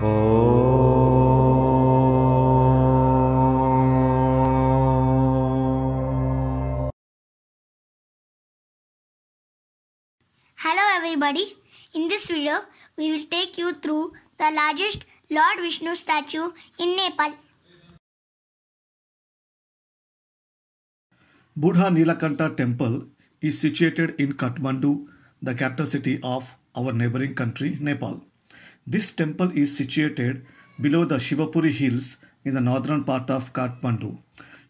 Hello everybody. In this video, we will take you through the largest Lord Vishnu statue in Nepal. Buddha Nilakanta temple is situated in Kathmandu, the capital city of our neighboring country, Nepal. This temple is situated below the Shivapuri hills in the northern part of Kathmandu.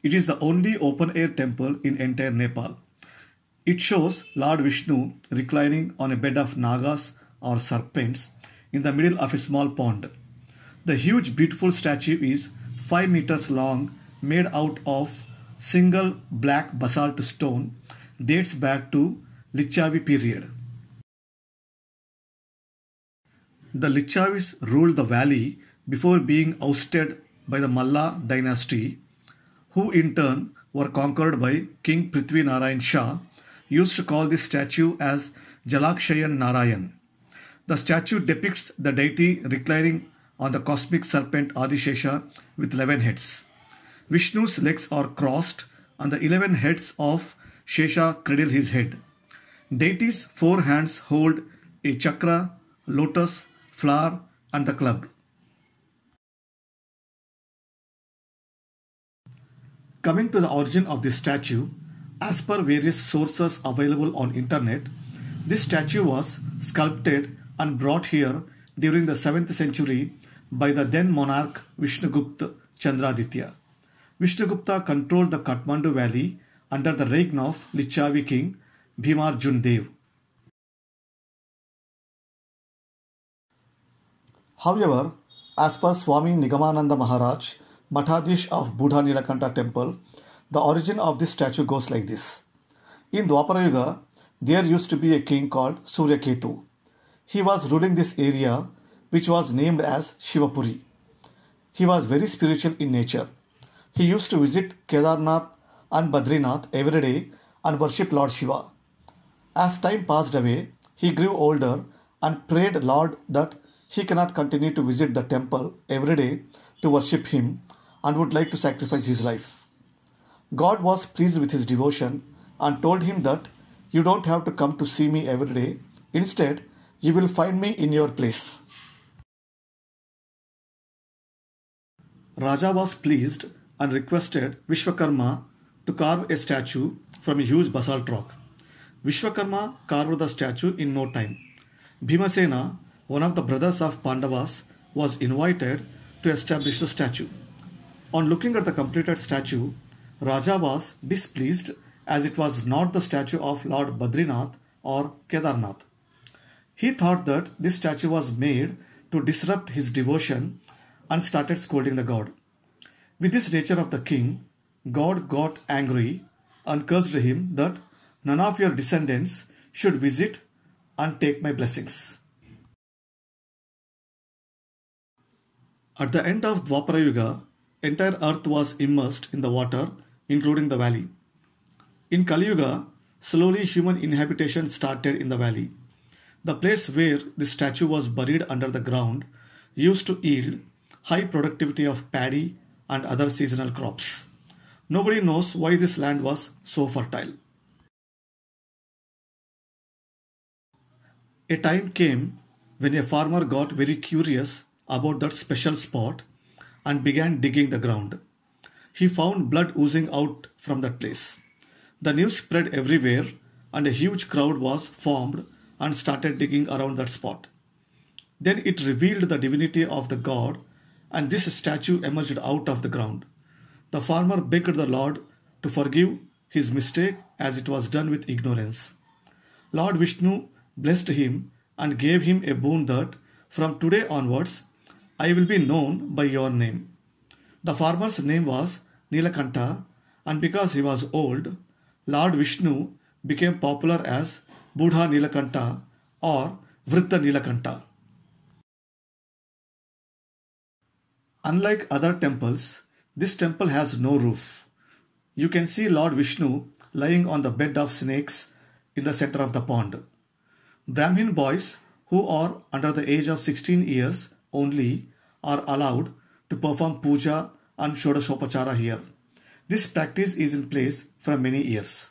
It is the only open air temple in entire Nepal. It shows Lord Vishnu reclining on a bed of nagas or serpents in the middle of a small pond. The huge beautiful statue is 5 meters long, made out of single black basalt stone, dates back to Lichavi period. The Lichavis ruled the valley before being ousted by the Malla dynasty, who in turn were conquered by King Prithvi Narayan Shah, used to call this statue as Jalakshayan Narayan. The statue depicts the deity reclining on the cosmic serpent Adishesha with 11 heads. Vishnu's legs are crossed and the 11 heads of Shesha cradle his head. Deity's four hands hold a chakra, lotus, flower, and the club. Coming to the origin of this statue, as per various sources available on internet, this statue was sculpted and brought here during the 7th century by the then monarch Vishnugupta Chandraditya. Vishnugupta controlled the Kathmandu valley under the reign of Lichavi king Bhimarjun Dev. However, as per Swami Nigamananda Maharaj, Mathadish of Buddha Nilakanta temple, the origin of this statue goes like this. In Dwapara Yuga, there used to be a king called Suryaketu. He was ruling this area which was named as Shivapuri. He was very spiritual in nature. He used to visit Kedarnath and Badrinath every day and worship Lord Shiva. As time passed away, he grew older and prayed Lord that he cannot continue to visit the temple every day to worship him and would like to sacrifice his life. God was pleased with his devotion and told him that you don't have to come to see me every day. Instead, you will find me in your place. Raja was pleased and requested Vishwakarma to carve a statue from a huge basalt rock. Vishwakarma carved the statue in no time. Bhimasena, one of the brothers of Pandavas, was invited to establish the statue. On looking at the completed statue, Raja was displeased as it was not the statue of Lord Badrinath or Kedarnath. He thought that this statue was made to disrupt his devotion and started scolding the god. With this nature of the king, God got angry and cursed him that none of your descendants should visit and take my blessings. At the end of Dwapara Yuga, entire earth was immersed in the water, including the valley. In Kali Yuga, slowly human inhabitation started in the valley. The place where the statue was buried under the ground used to yield high productivity of paddy and other seasonal crops. Nobody knows why this land was so fertile. A time came when a farmer got very curious about that special spot and began digging the ground. He found blood oozing out from that place. The news spread everywhere and a huge crowd was formed and started digging around that spot. Then it revealed the divinity of the god and this statue emerged out of the ground. The farmer begged the Lord to forgive his mistake as it was done with ignorance. Lord Vishnu blessed him and gave him a boon that from today onwards I will be known by your name. The farmer's name was Nilakanta, and because he was old, Lord Vishnu became popular as Buddha Nilakanta or Vritta Nilakanta. Unlike other temples, this temple has no roof. You can see Lord Vishnu lying on the bed of snakes in the center of the pond. Brahmin boys who are under the age of 16 years only are allowed to perform puja and shodashopachara here. This practice is in place for many years.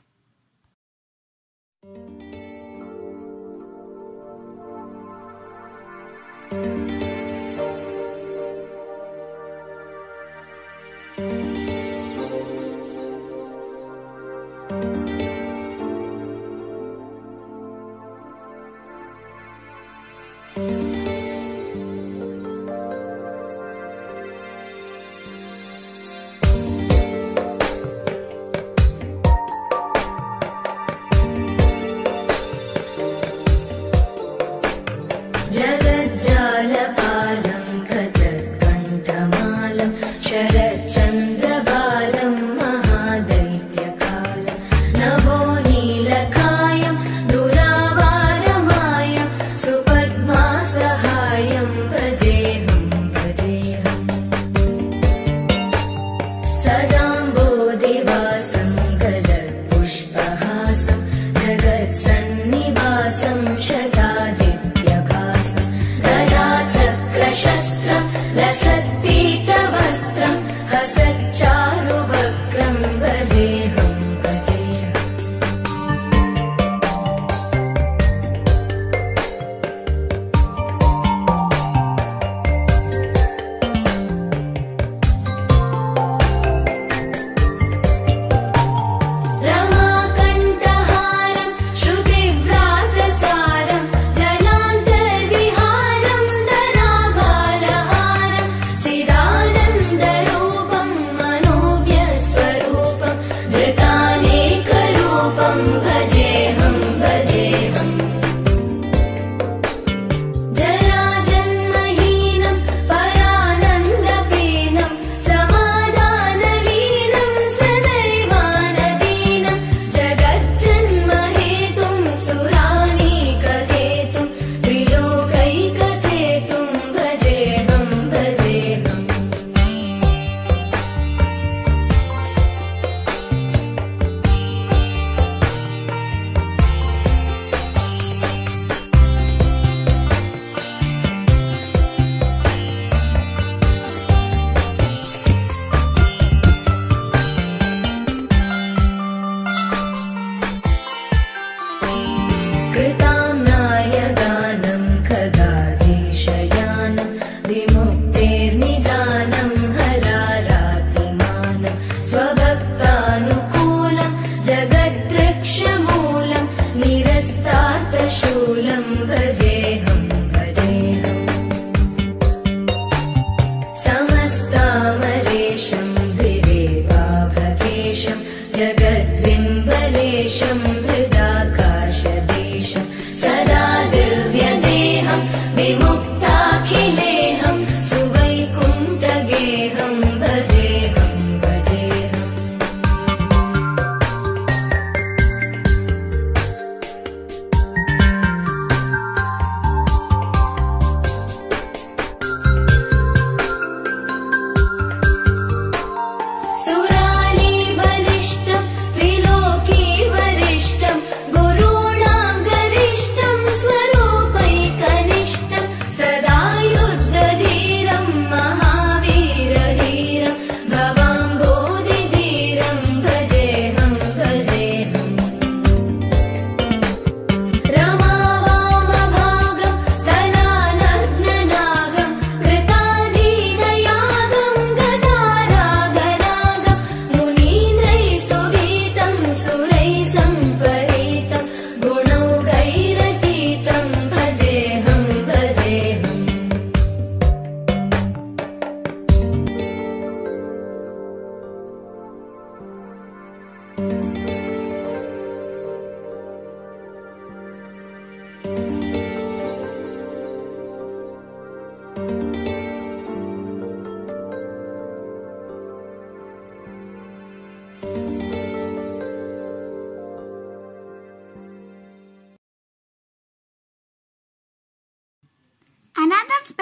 जेहम्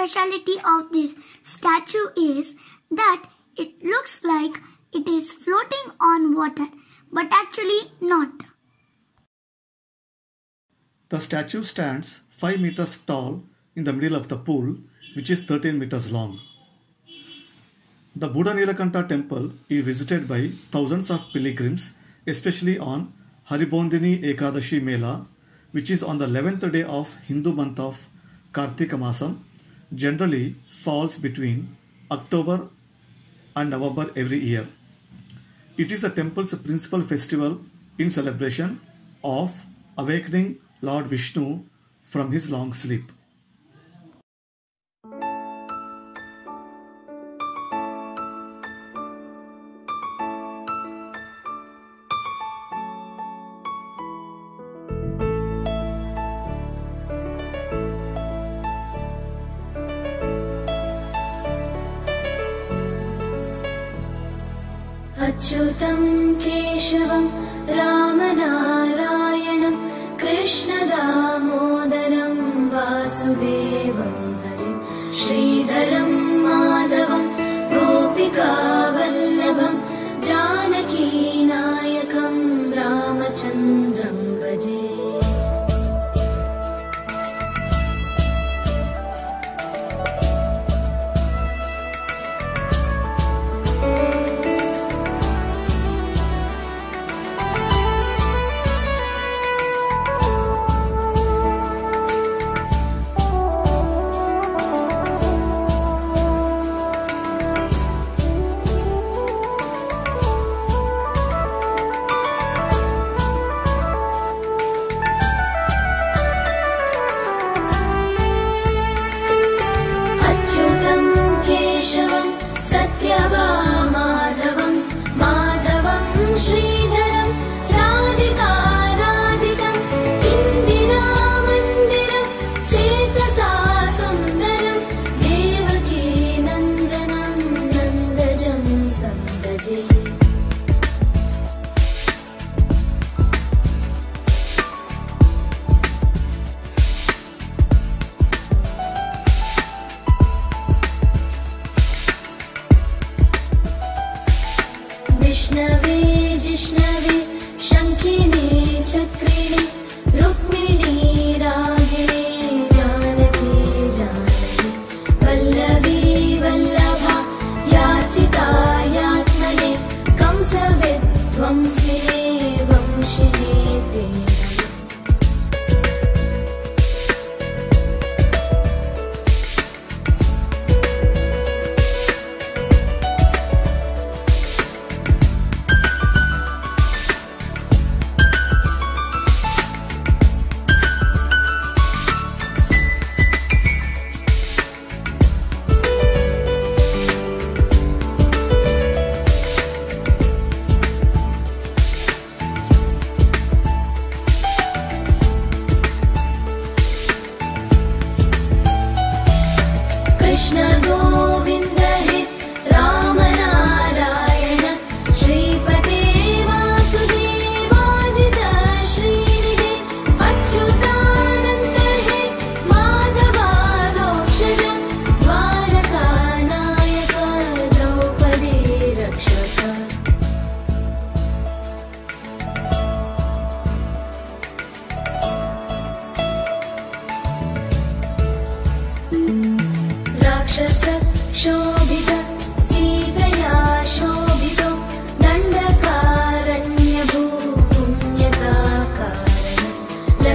speciality of this statue is that it looks like it is floating on water but actually not. The statue stands 5 meters tall in the middle of the pool which is 13 meters long. The Buddha Nilakanta temple is visited by thousands of pilgrims especially on Haribondini Ekadashi Mela which is on the 11th day of Hindu month of Kartika Masam generally falls between October and November every year. It is the temple's principal festival in celebration of awakening Lord Vishnu from his long sleep. रामनारायणम् Krishna दामोदरम् वासुदेवं हरि श्रीधरम् माधवम् गोपिका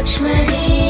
श्र